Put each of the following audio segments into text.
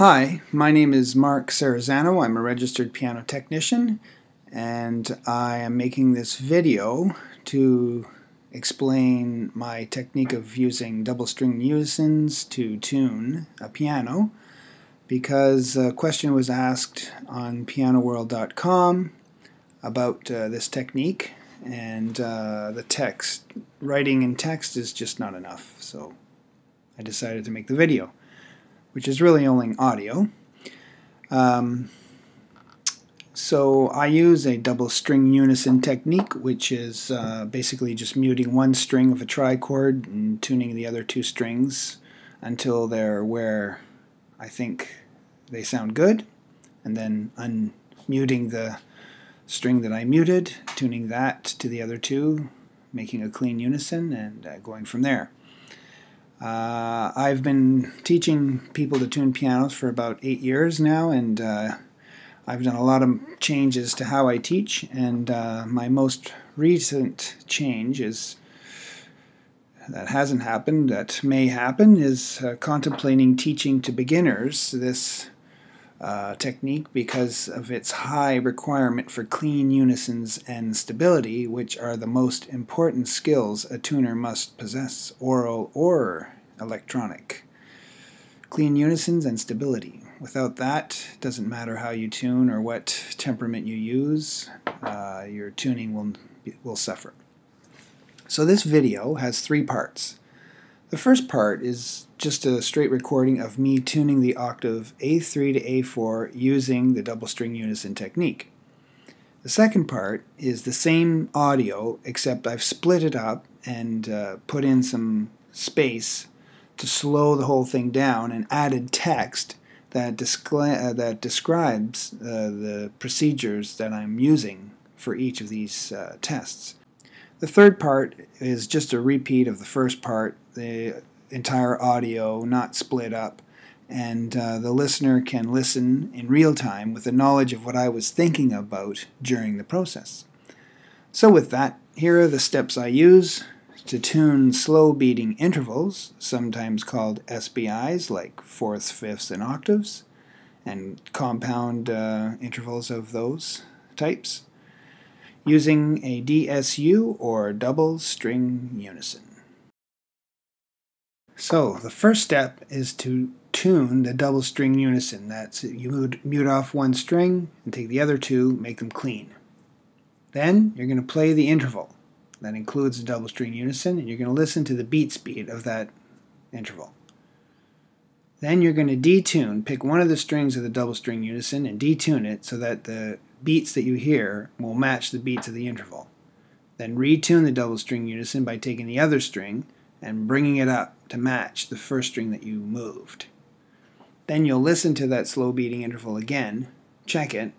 Hi, my name is Mark Cerisano. I'm a registered piano technician and I am making this video to explain my technique of using double string unisons to tune a piano because a question was asked on pianoworld.com about uh, this technique and uh, the text writing in text is just not enough so I decided to make the video which is really only audio. Um, so I use a double string unison technique, which is uh, basically just muting one string of a trichord and tuning the other two strings until they're where I think they sound good, and then unmuting the string that I muted, tuning that to the other two, making a clean unison, and uh, going from there. Uh, I've been teaching people to tune pianos for about eight years now, and uh, I've done a lot of changes to how I teach. And uh, my most recent change is that hasn't happened, that may happen, is uh, contemplating teaching to beginners this uh, technique because of its high requirement for clean unisons and stability, which are the most important skills a tuner must possess, oral or electronic. Clean unisons and stability. Without that, doesn't matter how you tune or what temperament you use, uh, your tuning will, will suffer. So this video has three parts. The first part is just a straight recording of me tuning the octave A3 to A4 using the double string unison technique. The second part is the same audio except I've split it up and uh, put in some space to slow the whole thing down and added text that, uh, that describes uh, the procedures that I'm using for each of these uh, tests. The third part is just a repeat of the first part, the entire audio not split up, and uh, the listener can listen in real time with the knowledge of what I was thinking about during the process. So with that, here are the steps I use to tune slow beating intervals, sometimes called SBIs, like fourths, fifths, and octaves, and compound uh, intervals of those types using a DSU or double string unison. So the first step is to tune the double string unison. That's you mute, mute off one string and take the other two, make them clean. Then you're going to play the interval. That includes the double string unison, and you're going to listen to the beat speed of that interval. Then you're going to detune, pick one of the strings of the double string unison and detune it so that the beats that you hear will match the beats of the interval. Then retune the double string unison by taking the other string and bringing it up to match the first string that you moved. Then you'll listen to that slow beating interval again, check it,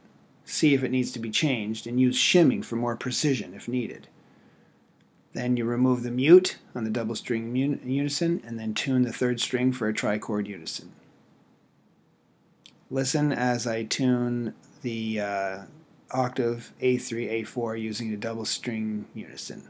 see if it needs to be changed, and use shimming for more precision if needed. Then you remove the mute on the double string unison and then tune the third string for a trichord unison. Listen as I tune the uh, octave A3, A4 using the double string unison.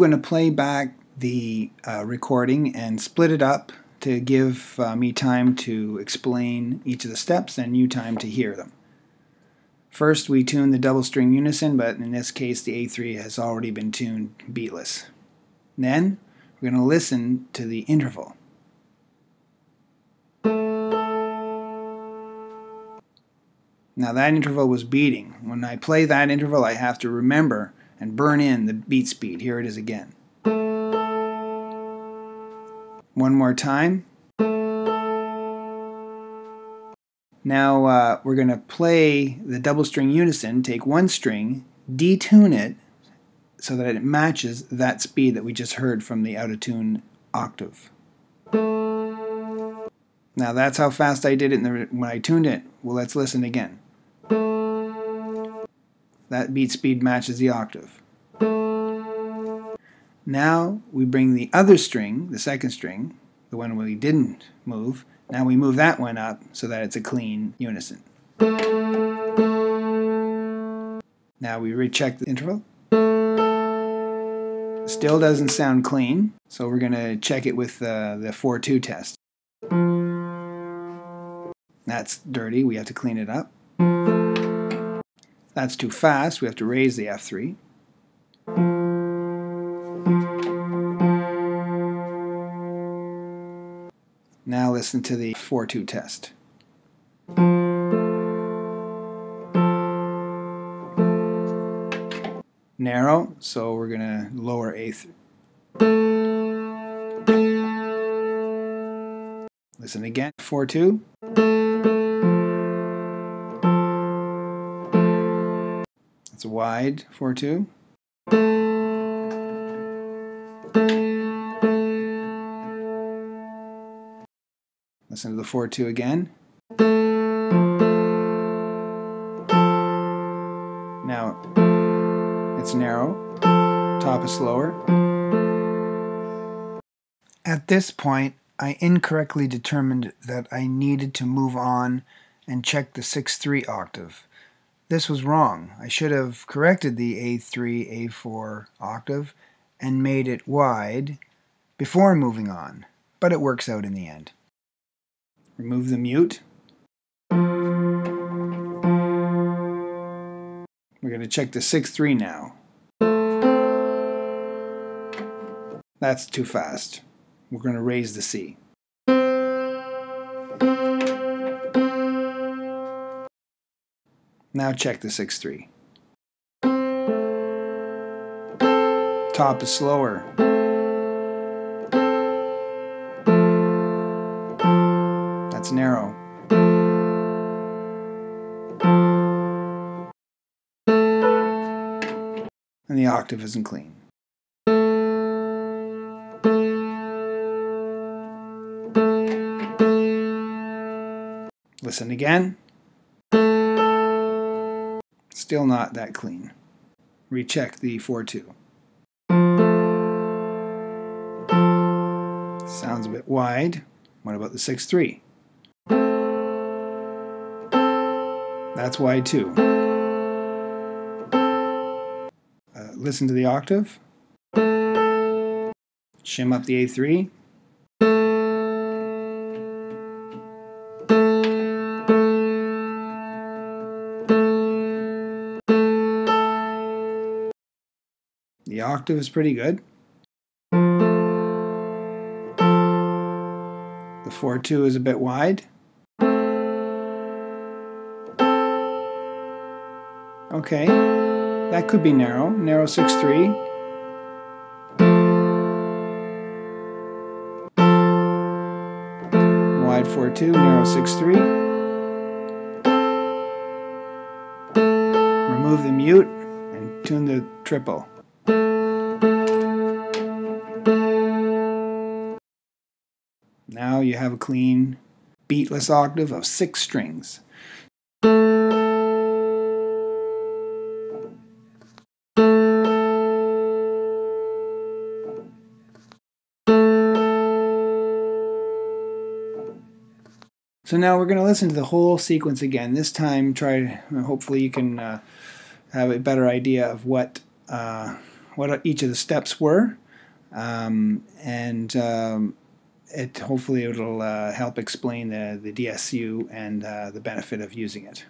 Going to play back the uh, recording and split it up to give uh, me time to explain each of the steps and you time to hear them. First we tune the double string unison, but in this case the A3 has already been tuned beatless. Then we're going to listen to the interval. Now that interval was beating. When I play that interval I have to remember and burn in the beat speed. Here it is again. One more time. Now uh, we're going to play the double string unison, take one string, detune it so that it matches that speed that we just heard from the out of tune octave. Now that's how fast I did it the, when I tuned it. Well, let's listen again. That beat speed matches the octave. Now we bring the other string, the second string, the one we didn't move, now we move that one up so that it's a clean unison. Now we recheck the interval. Still doesn't sound clean, so we're going to check it with uh, the 4-2 test. That's dirty, we have to clean it up. That's too fast, we have to raise the F3. Now listen to the 4-2 test. Narrow, so we're going to lower eighth. Listen again, 4-2. It's wide, 4-2. Listen to the 4-2 again. Now, it's narrow, top is slower. At this point, I incorrectly determined that I needed to move on and check the 6-3 octave. This was wrong. I should have corrected the A3, A4 octave and made it wide before moving on, but it works out in the end. Remove the mute. We're going to check the 6-3 now. That's too fast. We're going to raise the C. Now check the 6-3. Top is slower. That's narrow. And the octave isn't clean. Listen again. Still not that clean. Recheck the 4-2. Sounds a bit wide. What about the 6-3? That's wide too. Uh, listen to the octave. Shim up the A3. The octave is pretty good. The 4-2 is a bit wide. Okay, that could be narrow. Narrow 6-3. Wide 4-2, narrow 6-3. Remove the mute and tune the triple. Have a clean beatless octave of six strings. So now we're going to listen to the whole sequence again. This time, try hopefully you can uh, have a better idea of what uh, what each of the steps were, um, and um, it hopefully it'll uh, help explain the, the DSU and uh, the benefit of using it.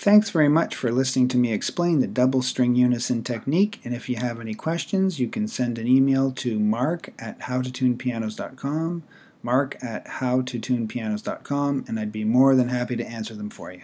Thanks very much for listening to me explain the double string unison technique, and if you have any questions, you can send an email to mark at howtotunepianos.com, mark at howtotunepianos.com, and I'd be more than happy to answer them for you.